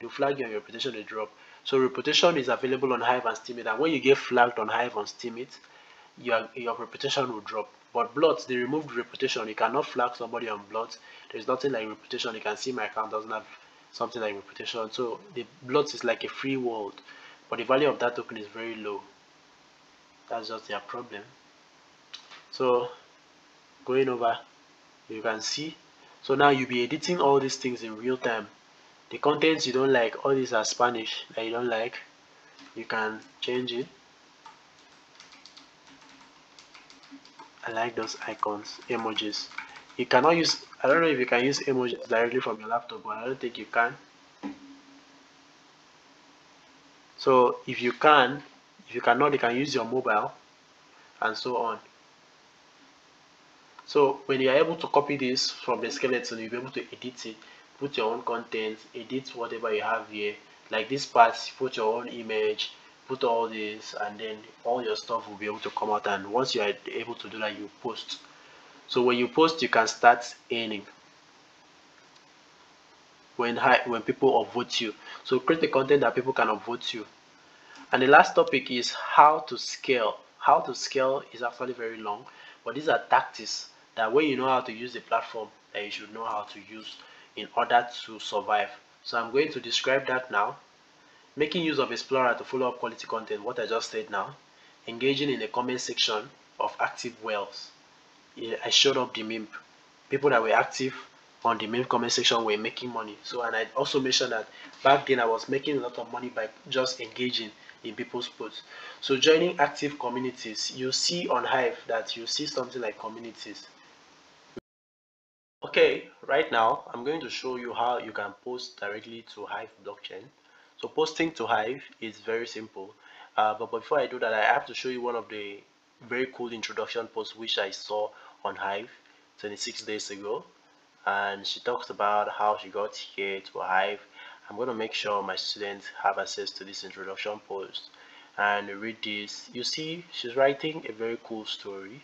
They'll flag you and your reputation will drop. So reputation is available on hive and steemit and when you get flagged on hive on steemit your your reputation will drop but blurts they removed reputation. You cannot flag somebody on blurts there's nothing like reputation. You can see my account doesn't have something like reputation. So the blurts is like a free world. But the value of that token is very low. That's just their problem. So going over you can see. So now you'll be editing all these things in real time. The contents you don't like all these are spanish that you don't like you can change it i like those icons emojis. You cannot use i don't know if you can use emojis directly from your laptop but i don't think you can. So if you can if you cannot you can use your mobile and so on. So when you are able to copy this from the skeleton you'll be able to edit it put your own content edit whatever you have here. Like this part put your own image put all this and then all your stuff will be able to come out and once you are able to do that you post. So when you post you can start earning. When high when people upvote you. So create the content that people can upvote you. And the last topic is how to scale. How to scale is actually very long but these are tactics that when you know how to use the platform that you should know how to use in order to survive. So i'm going to describe that now making use of explorer to follow up quality content what i just said now engaging in the comment section of active whales i showed up the meme people that were active on the main comment section were making money so and i also mentioned that back then i was making a lot of money by just engaging in people's posts. So joining active communities, you see on Hive that you see something like communities. Okay, right now I'm going to show you how you can post directly to Hive blockchain. So posting to Hive is very simple. Uh, but before I do that, I have to show you one of the very cool introduction posts which I saw on Hive 26 days ago. And she talks about how she got here to Hive I'm going to make sure my students have access to this introduction post and read this. You see, she's writing a very cool story,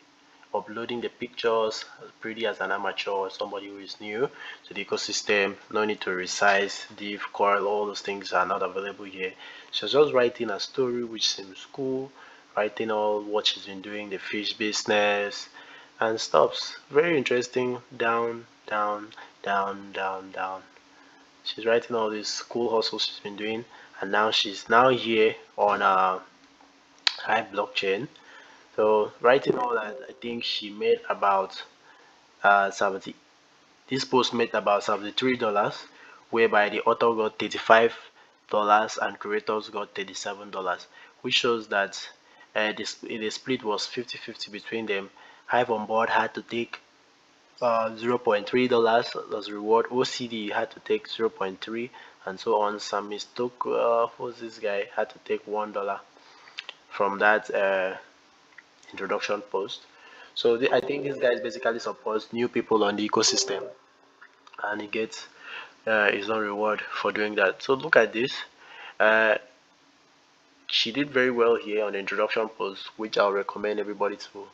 uploading the pictures pretty as an amateur or somebody who is new to the ecosystem. No need to resize, div, curl, all those things are not available here. She's just writing a story which seems cool, writing all what she's been doing, the fish business and stops Very interesting. Down, down, down, down, down she's writing all these cool hustles she's been doing and now she's now here on uh Hive blockchain. So writing all that, I think she made about uh, 70. This post made about 73 dollars, whereby the author got 35 dollars and creators got 37 dollars, which shows that uh, this, the split was 50-50 between them. Hive on board had to take uh, 0.3 dollars as reward. OCD had to take 0.3 and so on. Some mistook uh, this guy had to take one dollar from that uh, introduction post. So the, I think this guy basically supports new people on the ecosystem, and he gets uh, his own reward for doing that. So look at this. Uh, she did very well here on the introduction post, which I'll recommend everybody to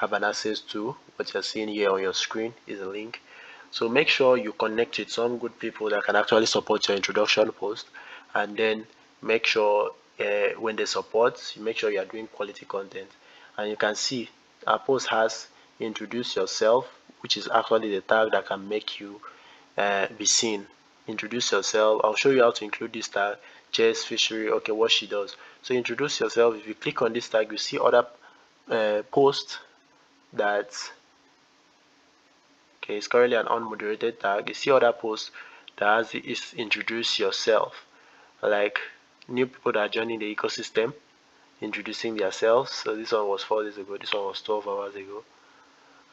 have an access to. What you're seeing here on your screen is a link. So make sure you connect with some good people that can actually support your introduction post, and then make sure uh, when they support, you make sure you are doing quality content. And you can see our post has introduce yourself, which is actually the tag that can make you uh, be seen. Introduce yourself. I'll show you how to include this tag. Jess Fishery. Okay, what she does. So introduce yourself. If you click on this tag, you see other uh, posts that okay it's currently an unmoderated tag you see other posts that has is introduce yourself like new people that are joining the ecosystem introducing themselves so this one was four days ago. This one was 12 hours ago.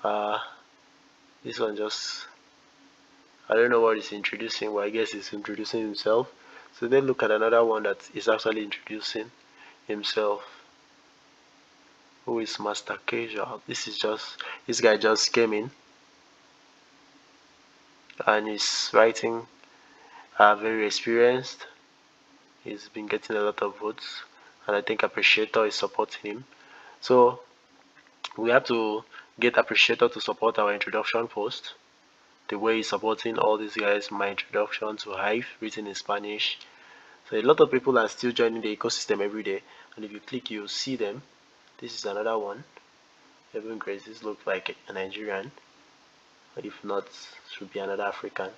Uh this one just i don't know what he's introducing but i guess he's introducing himself. So then look at another one that is actually introducing himself who is master casual this is just this guy just came in and he's writing uh, very experienced. He's been getting a lot of votes and I think appreciator is supporting him. So we have to get appreciator to support our introduction post the way he's supporting all these guys my introduction to Hive written in Spanish. So a lot of people are still joining the ecosystem every day and if you click you'll see them. This is another one. Heaven Grace this looks like a Nigerian if not should be another African.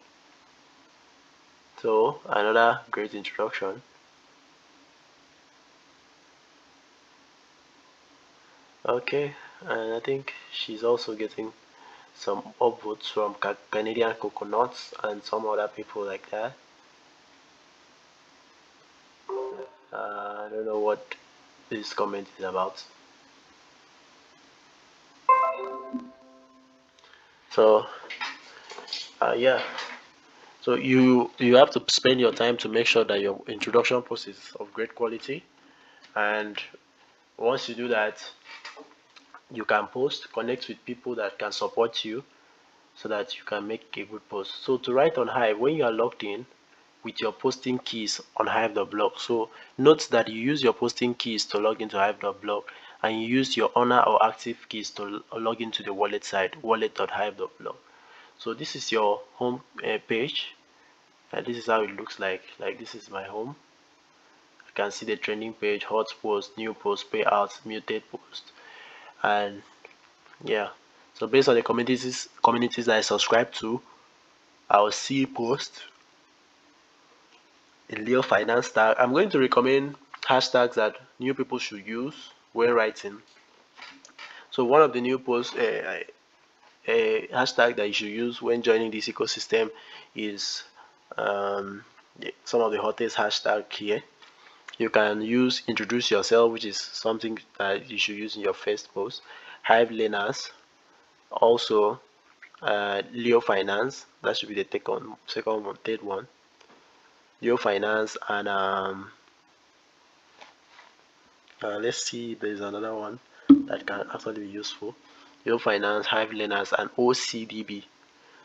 So another great introduction okay and I think she's also getting some upvotes from Canadian coconuts and some other people like that. Uh, I don't know what this comment is about. So uh, yeah. So you you have to spend your time to make sure that your introduction post is of great quality and once you do that you can post connect with people that can support you so that you can make a good post. So to write on hive when you are logged in with your posting keys on hive.blog so note that you use your posting keys to log into hive.blog and you use your owner or active keys to log into the wallet site wallet.hive.blog so this is your home uh, page. And this is how it looks like like this is my home I can see the trending page hot post new post payouts muted post and yeah. So based on the communities communities that I subscribe to I'll see post in Leo Finance tag. I'm going to recommend hashtags that new people should use when writing. So one of the new posts uh, a hashtag that you should use when joining this ecosystem is um, some of the hottest hashtag here you can use introduce yourself which is something that you should use in your first post. Hive learners. Also uh, leo finance. That should be the second second one third one. Leo finance and um, uh, let's see there's another one that can actually be useful. Leo finance hive learners and ocdb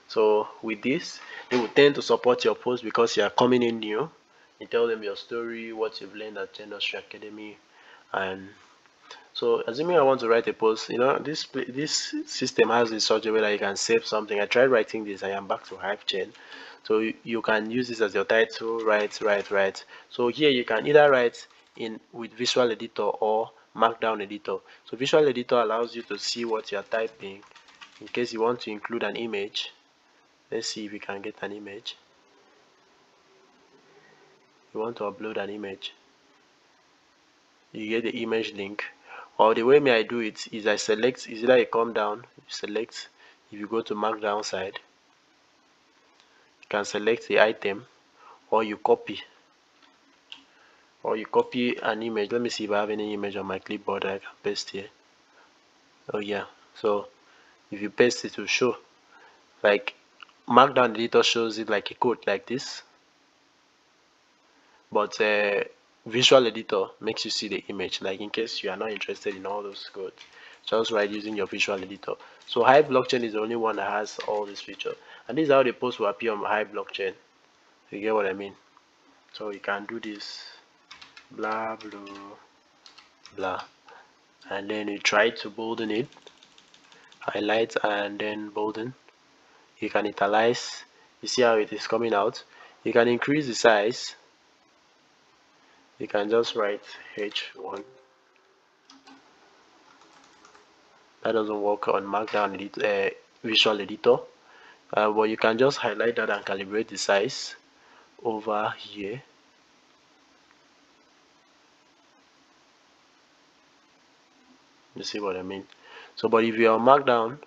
so with this they will tend to support your post because you are coming in new you tell them your story what you've learned at Chaindustry academy and so assuming i want to write a post you know this this system has this such a way that you can save something. I tried writing this. I am back to hive chain so you, you can use this as your title write write write. So here you can either write in with visual editor or markdown editor. So visual editor allows you to see what you're typing in case you want to include an image. Let's see if we can get an image you want to upload an image you get the image link. Or the way may I do it is I select is either I come down select if you go to markdown side you can select the item or you copy or you copy an image. Let me see if I have any image on my clipboard I can paste here. Oh yeah. So if you paste it will show like markdown editor shows it like a code like this but uh, visual editor makes you see the image like in case you are not interested in all those codes. Just write using your visual editor. So hive blockchain is the only one that has all these features. And this is how the post will appear on hive blockchain. You get what i mean? So you can do this blah blah blah. And then you try to bolden it highlight and then bolden. You can italize. You see how it is coming out? You can increase the size you can just write h1 that doesn't work on markdown edit, uh, visual editor. Uh, but you can just highlight that and calibrate the size over here. You see what I mean? So but if you're markdown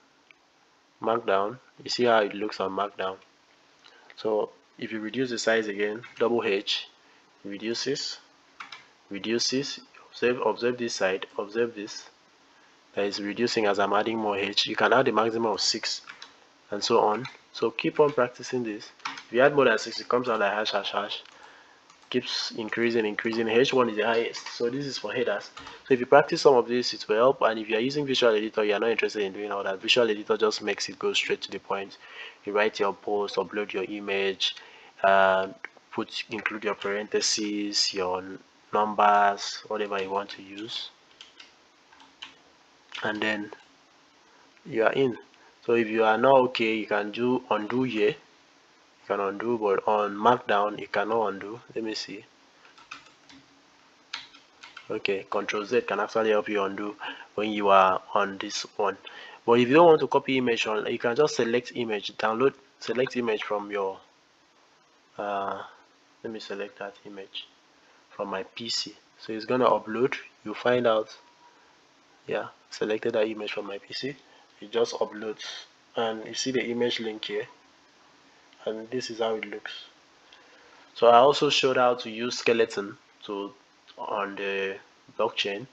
markdown you see how it looks on markdown. So if you reduce the size again double H reduces reduces observe observe this side observe this. That is reducing as i'm adding more h. You can add a maximum of six and so on. So keep on practicing this. If you add more than six it comes out like hash hash hash. Keeps increasing increasing. H1 is the highest. So this is for headers. So if you practice some of this it will help. And if you are using visual editor you are not interested in doing all that. Visual editor just makes it go straight to the point. You write your post upload your image and put include your parentheses your numbers whatever you want to use. And then you are in. So if you are not okay you can do undo here. You can undo but on markdown you cannot undo. Let me see. Okay control z can actually help you undo when you are on this one. But if you don't want to copy image on you can just select image download select image from your uh, let me select that image from my PC so it's gonna upload. You find out yeah selected that image from my PC it just uploads. And you see the image link here. And this is how it looks. So I also showed how to use skeleton to on the blockchain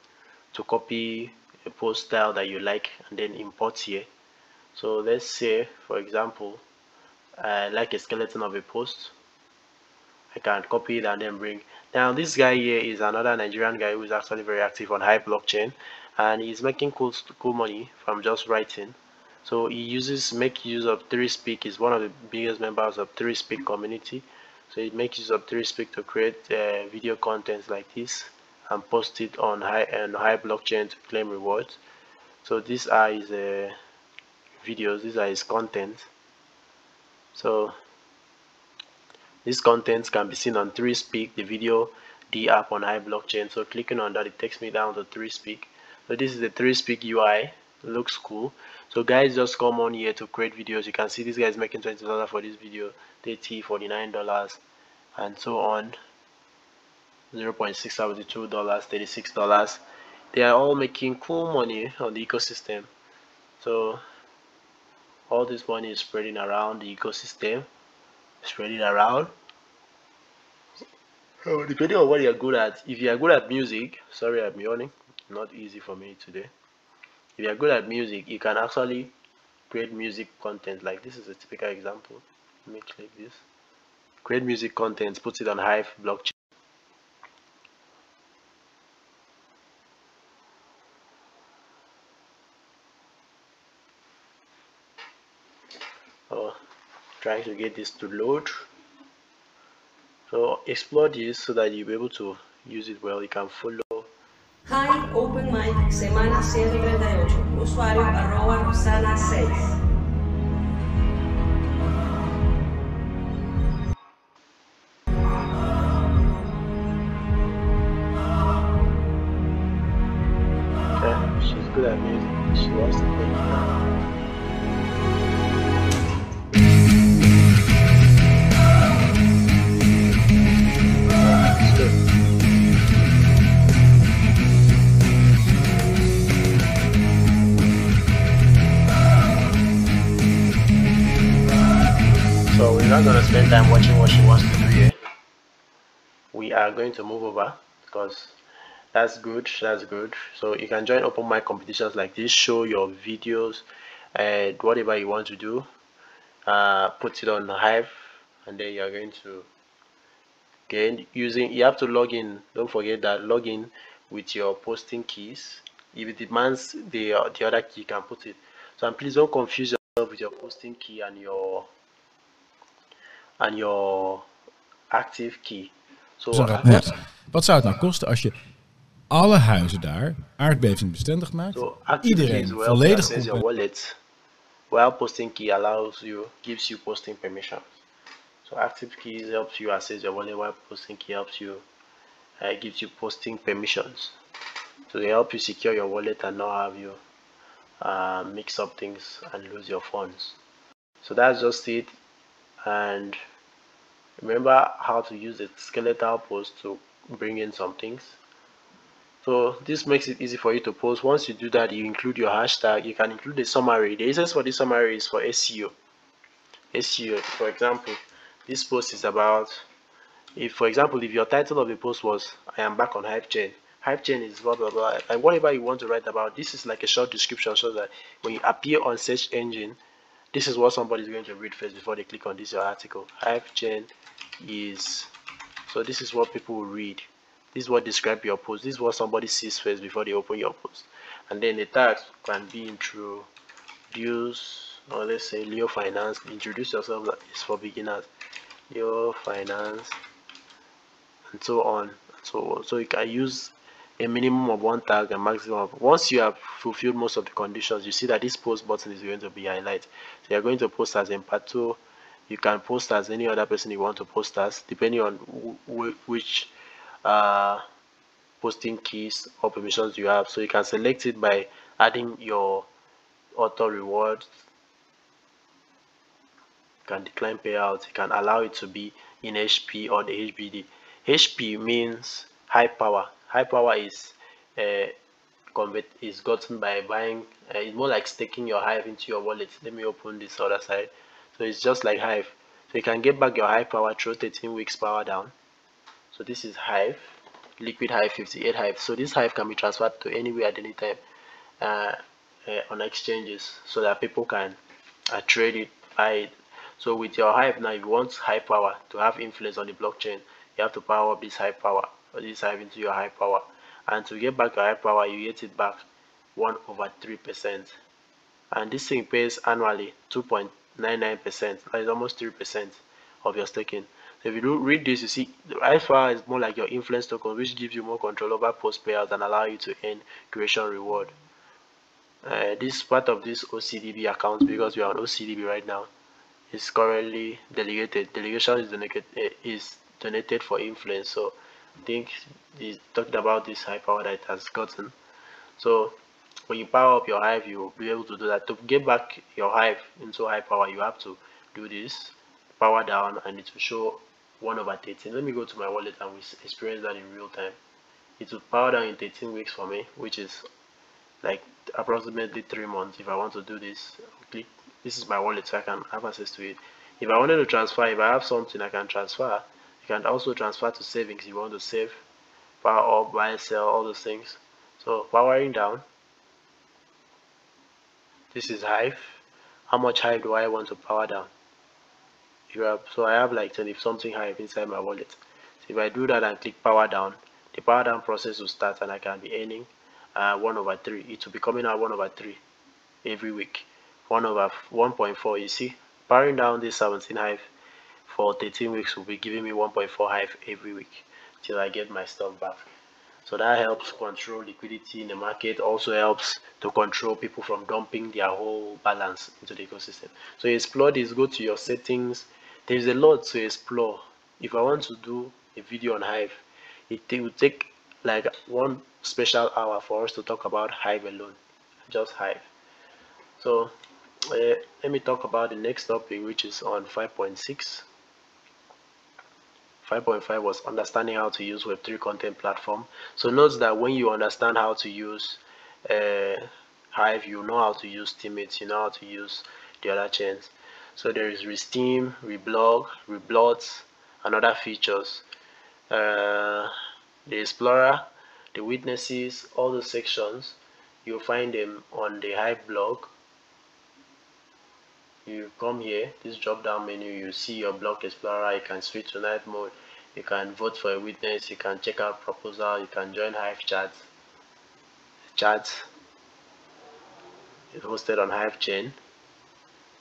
to copy a post style that you like and then import here. So let's say for example I like a skeleton of a post I can copy it and then bring. Now this guy here is another Nigerian guy who is actually very active on hive blockchain and he's making cool cool money from just writing. So he uses make use of 3Speak is one of the biggest members of 3Speak community. So he makes use of 3Speak to create uh, video contents like this and post it on hive and hive blockchain to claim rewards. So these are his uh, videos. These are his content. So this content can be seen on 3Speak, the video D app on Hive blockchain. So clicking on that, it takes me down to 3Speak. So this is the 3Speak UI. Looks cool. So guys, just come on here to create videos. You can see this guy is making $20 for this video, 30 $49, and so on. 0.672 dollars 36 dollars they are all making cool money on the ecosystem so all this money is spreading around the ecosystem spread it around. So depending on what you're good at if you're good at music sorry i'm yawning not easy for me today. If you're good at music you can actually create music content. Like this is a typical example. Let me click this. Create music content put it on hive blockchain trying to get this to load. So explore this so that you'll be able to use it well. You can follow.
Hi Open Mic semana 138 usuario arroba rosana 6
going to move over because that's good that's good. So you can join open mic competitions like this show your videos and whatever you want to do uh, put it on hive and then you're going to get using you have to log in. Don't forget that log in with your posting keys. If it demands the the other key you can put it. So and please don't confuse yourself with your posting key and your and your active key so
Ja. Wat zou het nou kosten als je alle huizen daar aardbevingsbestendig maakt?
So
Iedereen
is where
volledig
your wallet, while posting key allows you gives you posting permissions. So active keys helps you access your wallet, while posting key helps you uh, gives you posting permissions. So they help you secure your wallet and not have you uh, mix up things and lose your funds. So that's just it. And remember how to use the skeletal post to bring in some things. So this makes it easy for you to post. Once you do that, you include your hashtag. You can include a summary. The essence for this summary is for SEO. SEO, for example, this post is about if, for example, if your title of the post was "I am back on HypeChain," HypeChain is blah blah blah, and whatever you want to write about. This is like a short description so that when you appear on search engine, this is what somebody is going to read first before they click on this article. HypeChain is so this is what people will read. This is what describe your post. This is what somebody sees first before they open your post. And then the tags can be introduce or let's say Leo Finance. Introduce yourself that is for beginners. Leo Finance and so on and so on. So you can use a minimum of one tag and maximum of once you have fulfilled most of the conditions you see that this post button is going to be highlighted so you're going to post as empato you can post as any other person you want to post as depending on wh which uh, posting keys or permissions you have. So you can select it by adding your auto rewards you can decline payouts you can allow it to be in hp or the hbd hp means hive power hive power is uh, convert is gotten by buying uh, it's more like staking your hive into your wallet. Let me open this other side. So it's just like hive. So you can get back your hive power through 13 weeks power down. So this is hive liquid hive 58 hive. So this hive can be transferred to anywhere at any time uh, uh, on exchanges so that people can uh, trade it buy it. So with your hive now if you want hive power to have influence on the blockchain you have to power up this hive power this hive into your hive power. And to get back your hive power you get it back 1 over 3 percent. And this thing pays annually 2.99 percent. That is almost 3 percent of your staking. If you do read this you see the hive power is more like your influence token which gives you more control over post payouts and allow you to earn creation reward. Uh, this part of this OCDB account because we are on OCDB right now is currently delegated. Delegation is donated is donated for influence. So Think he's talked about this hive power that it has gotten. So when you power up your hive you'll be able to do that. To get back your hive into hive power you have to do this power down and it will show 1 over 13 let me go to my wallet and we experience that in real time. It will power down in 13 weeks for me which is like approximately three months. If I want to do this click this is my wallet so I can have access to it. If I wanted to transfer if I have something I can transfer you can also transfer to savings you want to save power up buy sell all those things. So powering down. This is hive. How much hive do I want to power down? You have so I have like 20 something hive inside my wallet. So if I do that and click power down the power down process will start and I can be earning uh, 1 over 3 it will be coming out 1 over 3 every week. 1 over 1.4 you see? Powering down this 17 hive for 13 weeks will be giving me 1.4 hive every week till I get my stuff back. So that helps control liquidity in the market also helps to control people from dumping their whole balance into the ecosystem. So explore this go to your settings. There's a lot to explore. If I want to do a video on hive it will take like one special hour for us to talk about hive alone just hive. So uh, let me talk about the next topic which is on 5.6 5.5 was understanding how to use web3 content platform so note that when you understand how to use uh, hive you know how to use teammates you know how to use the other chains so there is Resteem, Reblog, Reblurts, and other features. Uh, the Explorer, the Witnesses, all the sections, you'll find them on the Hive blog. You come here, this drop down menu, you see your block Explorer, you can switch to night mode, you can vote for a witness, you can check out proposal, you can join Hive chats. Chats hosted on Hive chain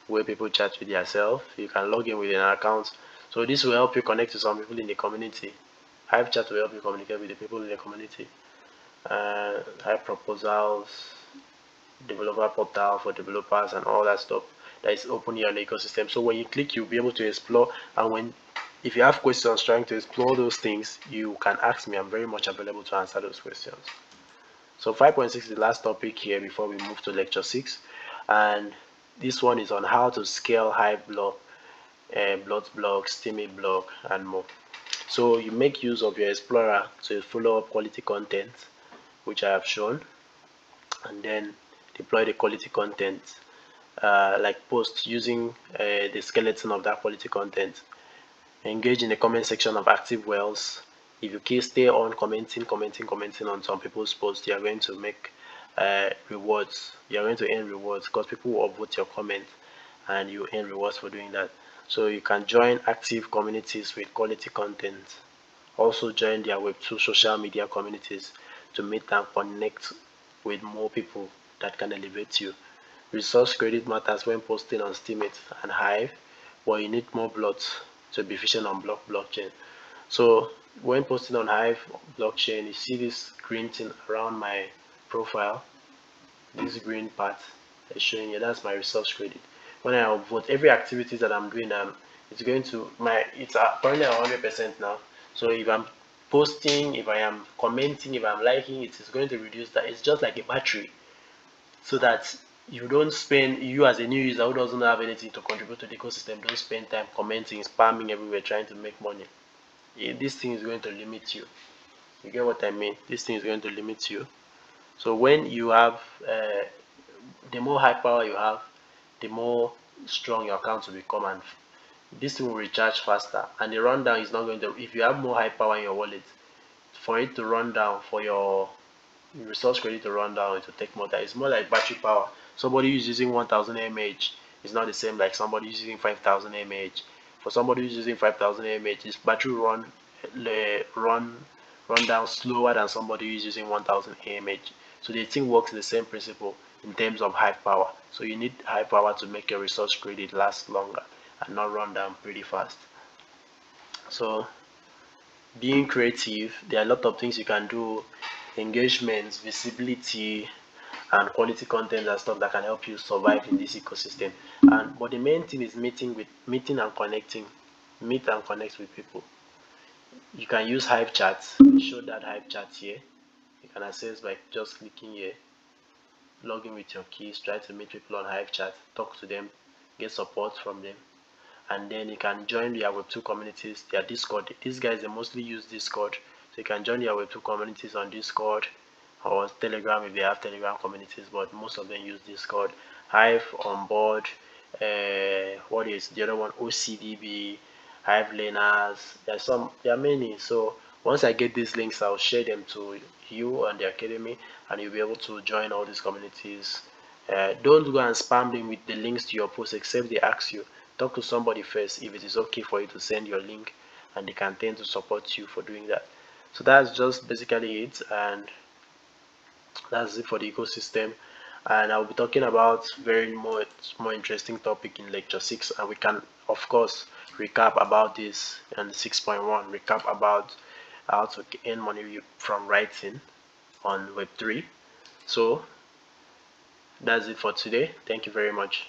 where people chat with yourself. You can log in with an account. So this will help you connect to some people in the community. Hive chat will help you communicate with the people in the community. Uh, Hive proposals, developer portal for developers and all that stuff that is open here on the ecosystem. So when you click, you'll be able to explore and when if you have questions trying to explore those things, you can ask me. I'm very much available to answer those questions. So 5.6 is the last topic here before we move to lecture 6. And this one is on how to scale hive blog, uh, blurt blog, steemit blog, and more. So you make use of your Explorer to follow up quality content, which I have shown, and then deploy the quality content, uh, like post using uh, the skeleton of that quality content. Engage in the comment section of active wells. If you keep stay on commenting, commenting, commenting on some people's posts, you are going to make uh, rewards you're going to earn rewards because people will upvote your comment and you earn rewards for doing that so you can join active communities with quality content also join their web2 social media communities to meet and connect with more people that can elevate you resource credit matters when posting on steemit and hive but you need more blocks to be efficient on block blockchain. So when posting on hive blockchain you see this green thing around my profile this green part is showing you that's my resource credit. When I upvote every activity that I'm doing um it's going to my it's currently 100 percent now. So if I'm posting if I am commenting if I'm liking it is going to reduce that. It's just like a battery. So that you don't spend you as a new user who doesn't have anything to contribute to the ecosystem don't spend time commenting spamming everywhere trying to make money. This thing is going to limit you. You get what I mean? This thing is going to limit you. So when you have uh, the more hive power you have the more strong your account will become and this thing will recharge faster. And the rundown is not going to if you have more hive power in your wallet for it to run down for your resource credit to run down it will take more time. It's more like battery power somebody who's using 1000 mAh is not the same like somebody who's using 5000 mAh for somebody who's using 5000 mAh this battery run run run down slower than somebody who's using 1000 mAh so the thing works the same principle in terms of hive power. So you need hive power to make your resource credit last longer and not run down pretty fast. So being creative, there are a lot of things you can do, engagements, visibility, and quality content and stuff that can help you survive in this ecosystem. And but the main thing is meeting with meeting and connecting, meet and connect with people. You can use Hive chats. Show that Hive chat here You can access by just clicking here log in with your keys try to meet people on hive chat talk to them get support from them and then you can join their web2 communities their discord these guys they mostly use discord so you can join their web2 communities on discord or telegram if they have telegram communities but most of them use discord. Hive on board uh, what is the other one? Ocdb hive learners. There's some there are many. So once i get these links i'll share them to you and the academy and you'll be able to join all these communities. Uh, don't go and spam them with the links to your post except they ask you. Talk to somebody first if it is okay for you to send your link and they can tend to support you for doing that. So that's just basically it and that's it for the ecosystem. And I'll be talking about very more more interesting topic in lecture 6 and we can of course recap about this and 6.1 recap about how to earn money from writing on web3 so that's it for today. Thank you very much